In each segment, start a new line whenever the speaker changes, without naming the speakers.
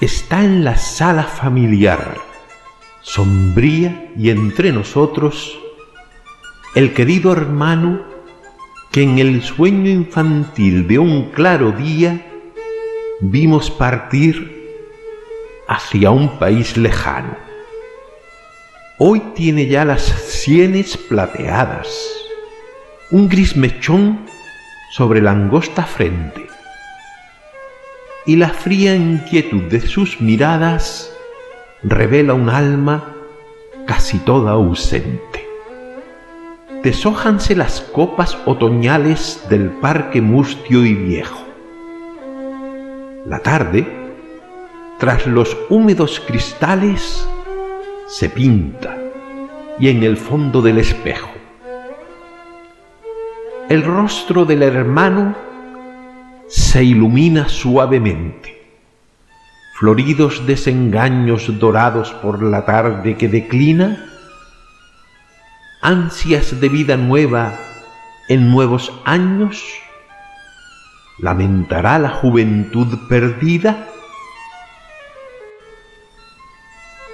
está en la sala familiar, sombría y entre nosotros, el querido hermano que en el sueño infantil de un claro día vimos partir hacia un país lejano. Hoy tiene ya las sienes plateadas, un gris mechón sobre la angosta frente y la fría inquietud de sus miradas revela un alma casi toda ausente. Deshójanse las copas otoñales del parque mustio y viejo. La tarde, tras los húmedos cristales, se pinta y en el fondo del espejo. El rostro del hermano se ilumina suavemente. Floridos desengaños dorados por la tarde que declina, ansias de vida nueva en nuevos años, lamentará la juventud perdida.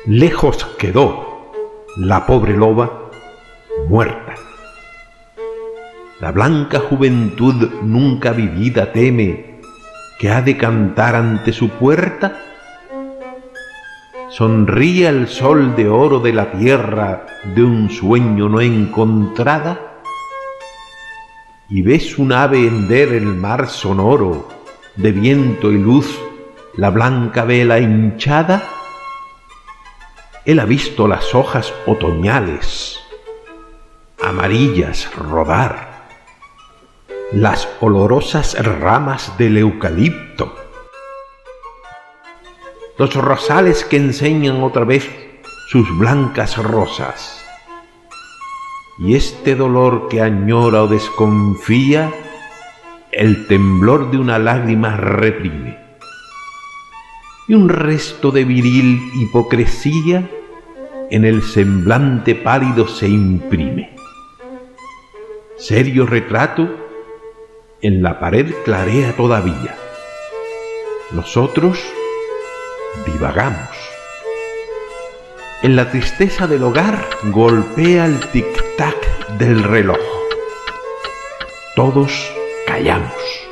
Lejos quedó la pobre loba muerta. La blanca juventud nunca vivida teme que ha de cantar ante su puerta. Sonríe el sol de oro de la tierra de un sueño no encontrada. Y ves un ave hender el mar sonoro de viento y luz la blanca vela hinchada. Él ha visto las hojas otoñales, amarillas rodar las olorosas ramas del eucalipto, los rosales que enseñan otra vez sus blancas rosas. Y este dolor que añora o desconfía, el temblor de una lágrima reprime. Y un resto de viril hipocresía en el semblante pálido se imprime. Serio retrato en la pared clarea todavía. Nosotros divagamos. En la tristeza del hogar golpea el tic-tac del reloj. Todos callamos.